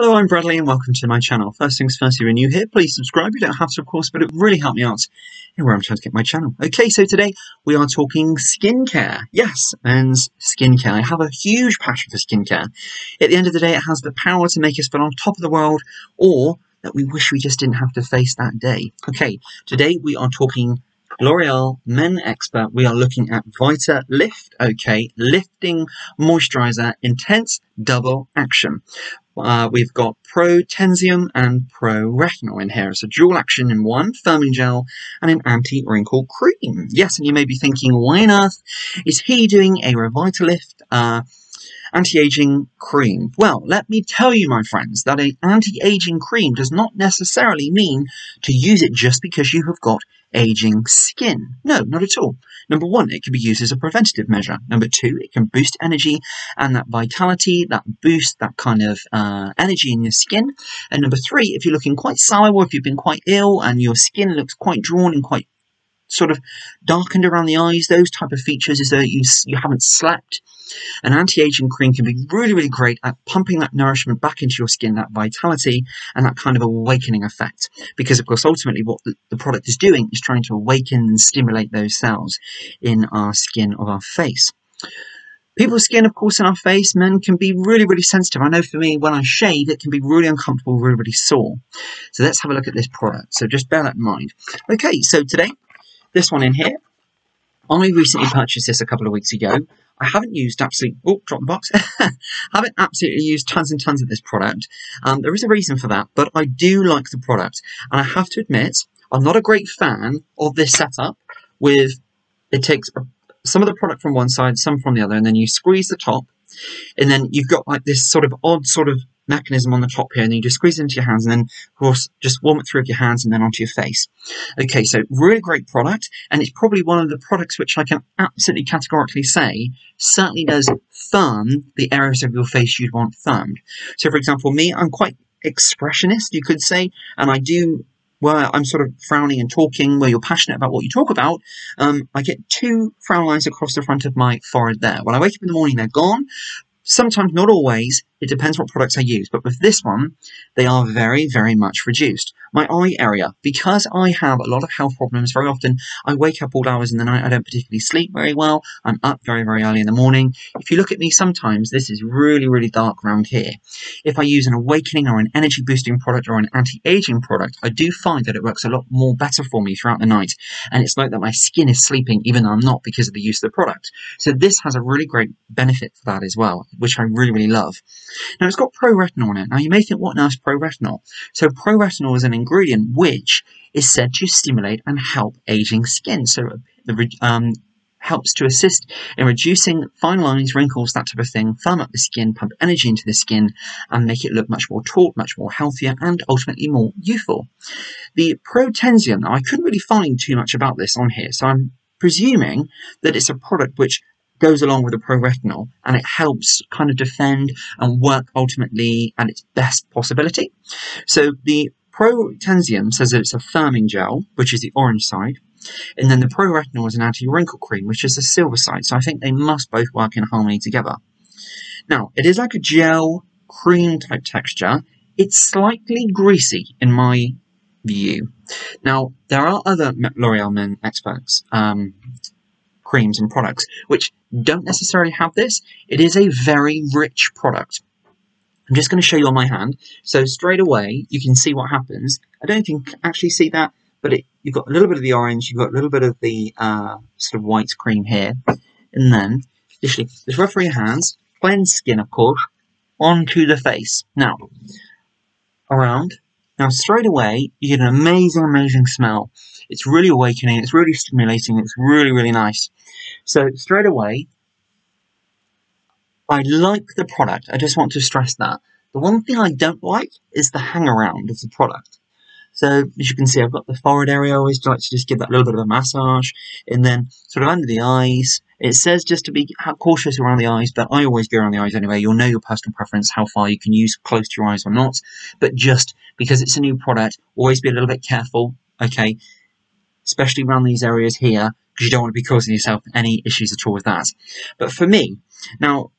Hello, I'm Bradley and welcome to my channel. First things first, if you're new here, please subscribe. You don't have to, of course, but it really help me out in where I'm trying to get my channel. Okay, so today we are talking skincare. Yes, and skincare. I have a huge passion for skincare. At the end of the day, it has the power to make us feel on top of the world or that we wish we just didn't have to face that day. Okay, today we are talking L'Oreal Men Expert, we are looking at Vita Lift, okay, lifting moisturizer, intense double action. Uh, we've got Pro Tensium and Pro Retinol in here. It's a dual action in one, firming gel and an anti-wrinkle cream. Yes, and you may be thinking, why on earth is he doing a Revitalift uh, anti-aging cream? Well, let me tell you, my friends, that an anti-aging cream does not necessarily mean to use it just because you have got aging skin. No, not at all. Number one, it can be used as a preventative measure. Number two, it can boost energy and that vitality, that boost, that kind of uh, energy in your skin. And number three, if you're looking quite sour, or if you've been quite ill and your skin looks quite drawn and quite sort of darkened around the eyes, those type of features is that you, you haven't slept. An anti-aging cream can be really, really great at pumping that nourishment back into your skin, that vitality and that kind of awakening effect. Because of course, ultimately what the, the product is doing is trying to awaken and stimulate those cells in our skin of our face. People's skin, of course, in our face, men can be really, really sensitive. I know for me, when I shave, it can be really uncomfortable, really, really sore. So let's have a look at this product. So just bear that in mind. Okay, so today this one in here, I recently purchased this a couple of weeks ago. I haven't used absolutely, oh, drop the box. haven't absolutely used tons and tons of this product. Um, there is a reason for that, but I do like the product. And I have to admit, I'm not a great fan of this setup with, it takes some of the product from one side, some from the other, and then you squeeze the top, and then you've got like this sort of odd sort of mechanism on the top here, and then you just squeeze it into your hands, and then, of course, just warm it through with your hands and then onto your face. Okay, so really great product, and it's probably one of the products which I can absolutely categorically say certainly does firm the areas of your face you'd want firmed. So, for example, me, I'm quite expressionist, you could say, and I do where I'm sort of frowning and talking, where you're passionate about what you talk about, um, I get two frown lines across the front of my forehead there. When I wake up in the morning, they're gone. Sometimes, not always, it depends what products I use, but with this one, they are very, very much reduced. My eye area, because I have a lot of health problems, very often I wake up all hours in the night, I don't particularly sleep very well, I'm up very, very early in the morning. If you look at me sometimes, this is really, really dark around here. If I use an awakening or an energy boosting product or an anti-aging product, I do find that it works a lot more better for me throughout the night. And it's like that my skin is sleeping even though I'm not because of the use of the product. So this has a really great benefit for that as well, which I really, really love. Now it's got pro-retinol in it. Now you may think, what on earth pro-retinol? So pro-retinol is an ingredient which is said to stimulate and help aging skin. So the um, helps to assist in reducing fine lines, wrinkles, that type of thing, firm up the skin, pump energy into the skin, and make it look much more taut, much more healthier, and ultimately more youthful. The Protensium, now I couldn't really find too much about this on here, so I'm presuming that it's a product which goes along with the pro-retinol and it helps kind of defend and work ultimately at its best possibility. So the pro-tensium says that it's a firming gel, which is the orange side, and then the pro-retinol is an anti-wrinkle cream, which is the silver side. So I think they must both work in harmony together. Now, it is like a gel cream type texture. It's slightly greasy in my view. Now, there are other L'Oreal Men experts um, creams and products, which don't necessarily have this. It is a very rich product. I'm just going to show you on my hand. So straight away, you can see what happens. I don't think actually see that, but it, you've got a little bit of the orange, you've got a little bit of the uh, sort of white cream here. And then, literally, through your hands, cleanse skin, of course, onto the face. Now, around. Now, straight away, you get an amazing, amazing smell. It's really awakening, it's really stimulating, it's really, really nice. So straight away, I like the product. I just want to stress that. The one thing I don't like is the hang around of the product. So as you can see, I've got the forehead area. I always like to just give that little bit of a massage. And then sort of under the eyes, it says just to be cautious around the eyes, but I always go around the eyes anyway. You'll know your personal preference, how far you can use close to your eyes or not. But just because it's a new product, always be a little bit careful, okay? Especially around these areas here, because you don't want to be causing yourself any issues at all with that. But for me, now,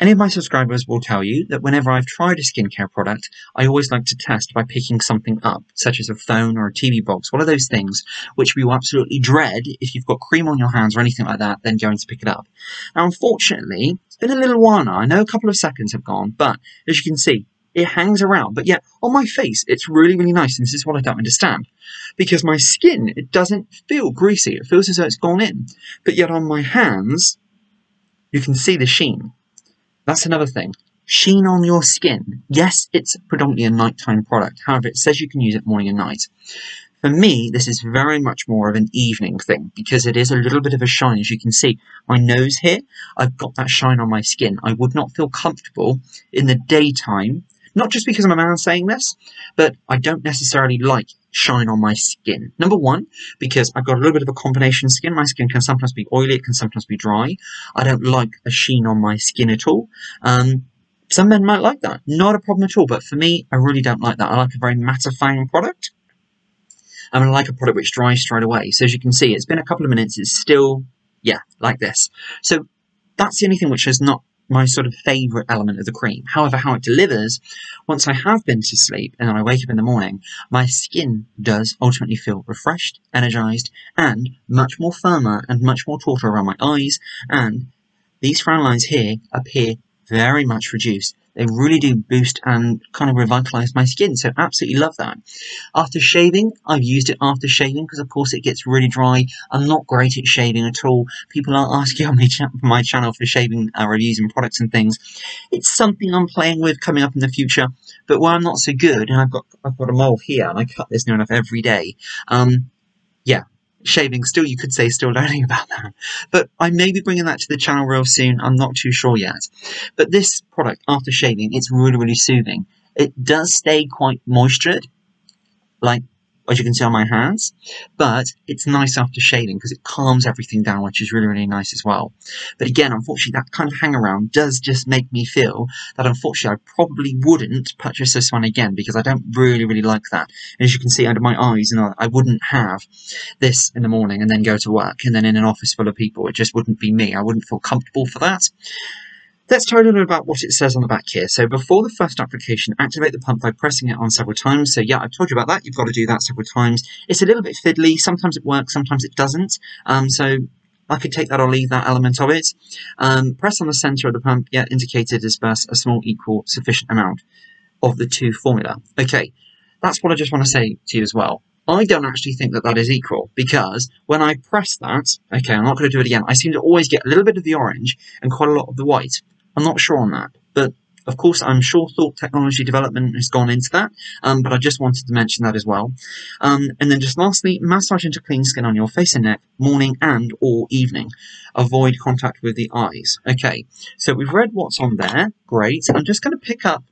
Any of my subscribers will tell you that whenever I've tried a skincare product, I always like to test by picking something up, such as a phone or a TV box, one of those things which we will absolutely dread if you've got cream on your hands or anything like that, then going to pick it up. Now, unfortunately, it's been a little while now. I know a couple of seconds have gone, but as you can see, it hangs around. But yet, on my face, it's really, really nice. And this is what I don't understand. Because my skin, it doesn't feel greasy. It feels as though it's gone in. But yet on my hands, you can see the sheen. That's another thing. Sheen on your skin. Yes, it's predominantly a nighttime product. However, it says you can use it morning and night. For me, this is very much more of an evening thing because it is a little bit of a shine. As you can see, my nose here, I've got that shine on my skin. I would not feel comfortable in the daytime, not just because I'm a man saying this, but I don't necessarily like shine on my skin. Number one, because I've got a little bit of a combination skin. My skin can sometimes be oily, it can sometimes be dry. I don't like a sheen on my skin at all. Um, some men might like that. Not a problem at all. But for me, I really don't like that. I like a very mattifying product. I'm mean, I like a product which dries straight away. So as you can see, it's been a couple of minutes. It's still, yeah, like this. So that's the only thing which has not my sort of favourite element of the cream. However, how it delivers, once I have been to sleep and then I wake up in the morning, my skin does ultimately feel refreshed, energized, and much more firmer and much more tauter around my eyes. And these frown lines here appear very much reduced. They really do boost and kind of revitalize my skin, so absolutely love that. After shaving, I've used it after shaving because, of course, it gets really dry. I'm not great at shaving at all. People are asking on my, ch my channel for shaving uh, reviews and products and things. It's something I'm playing with coming up in the future, but where I'm not so good, and I've got I've got a mole here, and I cut this near enough every day. Um, yeah, shaving still you could say still learning about that. But i may be bringing that to the channel real soon. I'm not too sure yet. But this product after shaving it's really really soothing. It does stay quite moistured like as you can see on my hands, but it's nice after shaving because it calms everything down, which is really, really nice as well. But again, unfortunately, that kind of hang around does just make me feel that unfortunately I probably wouldn't purchase this one again because I don't really, really like that. And as you can see under my eyes, and I wouldn't have this in the morning and then go to work and then in an office full of people. It just wouldn't be me. I wouldn't feel comfortable for that. Let's a little about what it says on the back here. So before the first application, activate the pump by pressing it on several times. So yeah, I've told you about that. You've got to do that several times. It's a little bit fiddly. Sometimes it works, sometimes it doesn't. Um, so I could take that or leave that element of it. Um, press on the center of the pump, yeah, indicated disperse a small equal sufficient amount of the two formula. Okay, that's what I just want to say to you as well. I don't actually think that that is equal because when I press that, okay, I'm not going to do it again, I seem to always get a little bit of the orange and quite a lot of the white. I'm not sure on that, but of course, I'm sure thought technology development has gone into that, um, but I just wanted to mention that as well. Um, and then just lastly, massage into clean skin on your face and neck, morning and or evening. Avoid contact with the eyes. Okay, so we've read what's on there. Great. I'm just going to pick up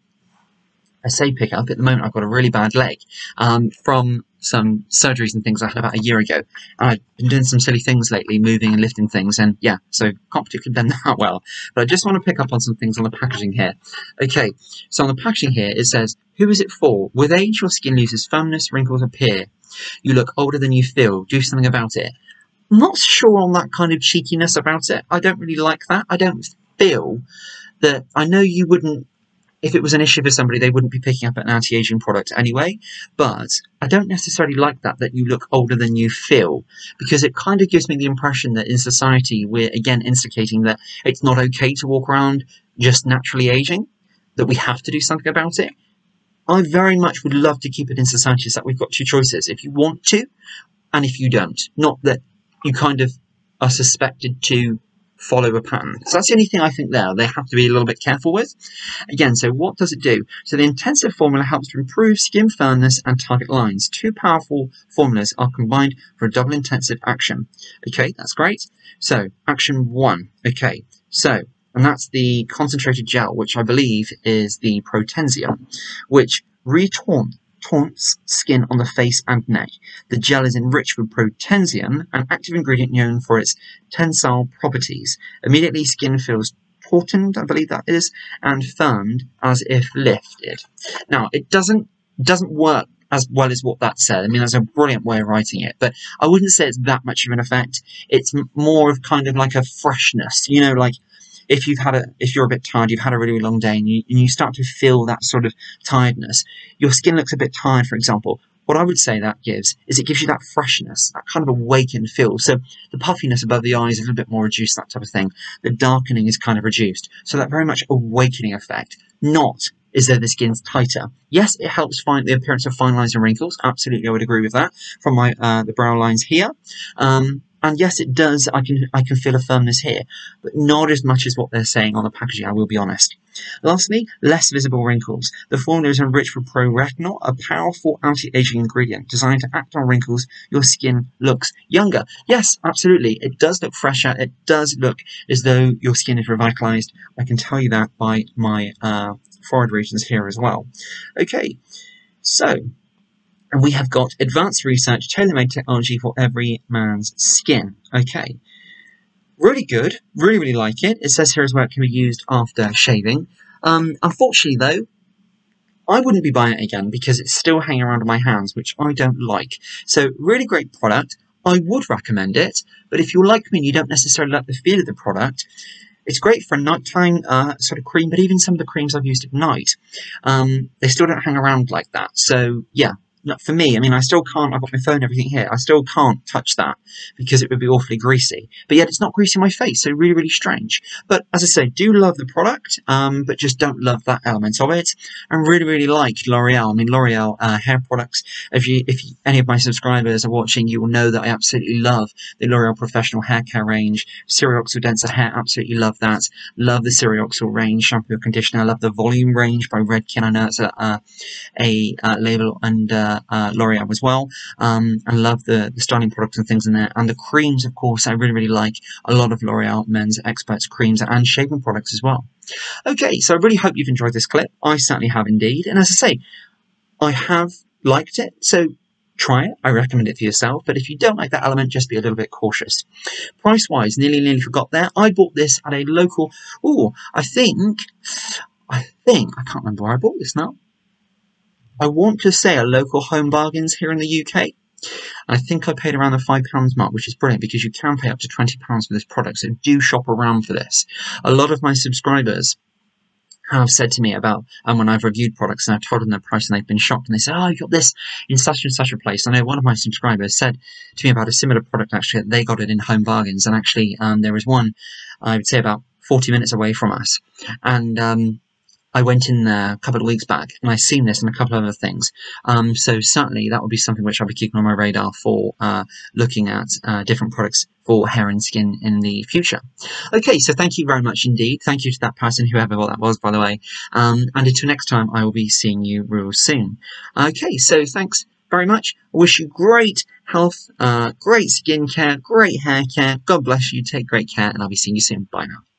I say pick up. At the moment, I've got a really bad leg um, from some surgeries and things I had about a year ago. And I've been doing some silly things lately, moving and lifting things, and yeah, so can't particularly bend that well. But I just want to pick up on some things on the packaging here. Okay, so on the packaging here, it says, who is it for? With age, your skin loses firmness, wrinkles appear. You look older than you feel. Do something about it. I'm not sure on that kind of cheekiness about it. I don't really like that. I don't feel that I know you wouldn't if it was an issue for somebody, they wouldn't be picking up an anti-aging product anyway. But I don't necessarily like that, that you look older than you feel, because it kind of gives me the impression that in society, we're again instigating that it's not okay to walk around just naturally aging, that we have to do something about it. I very much would love to keep it in society so that we've got two choices. If you want to, and if you don't. Not that you kind of are suspected to follow a pattern. So that's the only thing I think there they have to be a little bit careful with. Again, so what does it do? So the intensive formula helps to improve skin firmness and target lines. Two powerful formulas are combined for a double intensive action. Okay, that's great. So action one. Okay, so and that's the concentrated gel, which I believe is the Protensia, which retaunt taunts skin on the face and neck. The gel is enriched with protensium, an active ingredient known for its tensile properties. Immediately, skin feels tautened, I believe that is, and firmed as if lifted. Now, it doesn't doesn't work as well as what that said. I mean, that's a brilliant way of writing it, but I wouldn't say it's that much of an effect. It's more of kind of like a freshness, you know, like if you've had a, if you're a bit tired, you've had a really, long day, and you, and you start to feel that sort of tiredness, your skin looks a bit tired, for example. What I would say that gives is it gives you that freshness, that kind of awakened feel. So the puffiness above the eyes is a little bit more reduced, that type of thing. The darkening is kind of reduced. So that very much awakening effect, not is though the skin's tighter. Yes, it helps find the appearance of fine lines and wrinkles. Absolutely, I would agree with that from my uh, the brow lines here. Um, and yes, it does. I can I can feel a firmness here, but not as much as what they're saying on the packaging. I will be honest. Lastly, less visible wrinkles. The formula is enriched with pro-retinol, a powerful anti-aging ingredient designed to act on wrinkles. Your skin looks younger. Yes, absolutely. It does look fresher. It does look as though your skin is revitalized. I can tell you that by my uh, forehead regions here as well. Okay, so and we have got advanced research, tailor-made technology for every man's skin. Okay, really good, really, really like it. It says here as well it can be used after shaving. Um, unfortunately though, I wouldn't be buying it again because it's still hanging around in my hands, which I don't like. So really great product. I would recommend it, but if you're like me and you don't necessarily like the feel of the product, it's great for a nighttime uh, sort of cream, but even some of the creams I've used at night, um, they still don't hang around like that. So yeah, for me, I mean, I still can't, I've got my phone everything here, I still can't touch that because it would be awfully greasy. But yet it's not greasy my face, so really, really strange. But as I say, do love the product, um, but just don't love that element of it. And really, really like L'Oreal. I mean, L'Oreal uh, hair products, if you, if any of my subscribers are watching, you will know that I absolutely love the L'Oreal Professional Hair Care range. Serioxyl Denser Hair, absolutely love that. Love the Serioxyl range, shampoo and conditioner. Love the Volume range by Redken. I know it's a, a, a label under uh, L'Oreal as well. Um, I love the, the styling products and things in there. And the creams, of course, I really, really like a lot of L'Oreal men's experts creams and shaving products as well. Okay, so I really hope you've enjoyed this clip. I certainly have indeed. And as I say, I have liked it. So try it. I recommend it for yourself. But if you don't like that element, just be a little bit cautious. Price wise, nearly, nearly forgot there. I bought this at a local. Oh, I think, I think, I can't remember where I bought this now. I want to say a local home bargains here in the UK. I think I paid around the £5 mark, which is brilliant because you can pay up to £20 for this product, so do shop around for this. A lot of my subscribers have said to me about and um, when I've reviewed products and I've told them the price and they've been shocked and they say, Oh, you got this in such and such a place. I know one of my subscribers said to me about a similar product actually they got it in home bargains and actually um, there was one I would say about 40 minutes away from us and um, I went in there a couple of weeks back and I've seen this and a couple of other things. Um, so certainly that would be something which I'll be keeping on my radar for uh, looking at uh, different products for hair and skin in the future. Okay, so thank you very much indeed. Thank you to that person, whoever that was, by the way. Um, and until next time, I will be seeing you real soon. Okay, so thanks very much. I wish you great health, uh, great skincare, great hair care. God bless you. Take great care, and I'll be seeing you soon. Bye now.